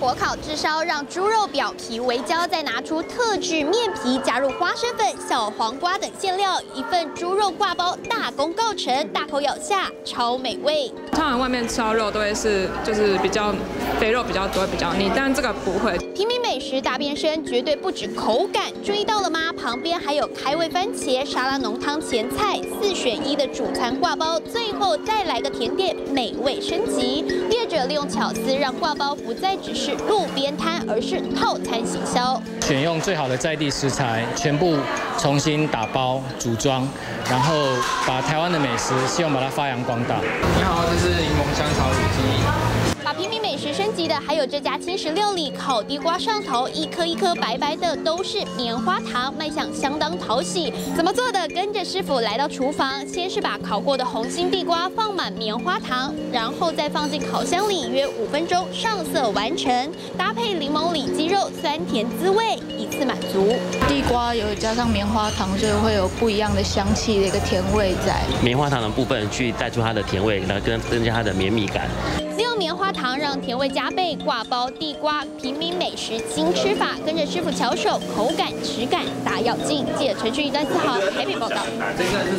火烤炙烧，让猪肉表皮微焦，再拿出特制面皮，加入花生粉、小黄瓜等馅料，一份猪肉挂包大功告成，大口咬下，超美味。通常外面烧肉都会是就是比较肥肉比较多，比较腻，但这个不会。平民美食大变身，绝对不止口感，注意到了吗？旁边还有开胃番茄、沙拉浓汤前菜，四选一的主餐挂包，最后再来个甜点，美味升级。利用巧思，让挂包不再只是路边摊，而是套餐行销。选用最好的在地食材，全部重新打包组装，然后把台湾的美食，希望把它发扬光大。你好，这是柠檬香草乳鸡。美食升级的还有这家青石料理，烤地瓜上头，一颗一颗白白的，都是棉花糖，卖相相当讨喜。怎么做的？跟着师傅来到厨房，先是把烤过的红心地瓜放满棉花糖，然后再放进烤箱里，约五分钟上色完成。搭配柠檬里脊肉，酸甜滋味，一次满足。地瓜加上棉花糖，所以会有不一样的香气的一个甜味在。棉花糖的部分去带出它的甜味，然后跟增加它的绵密感。利用棉花糖让甜味加倍，挂包地瓜平民美食新吃法，跟着师傅巧手，口感质感大要劲。记者陈旭一段四号台北报道。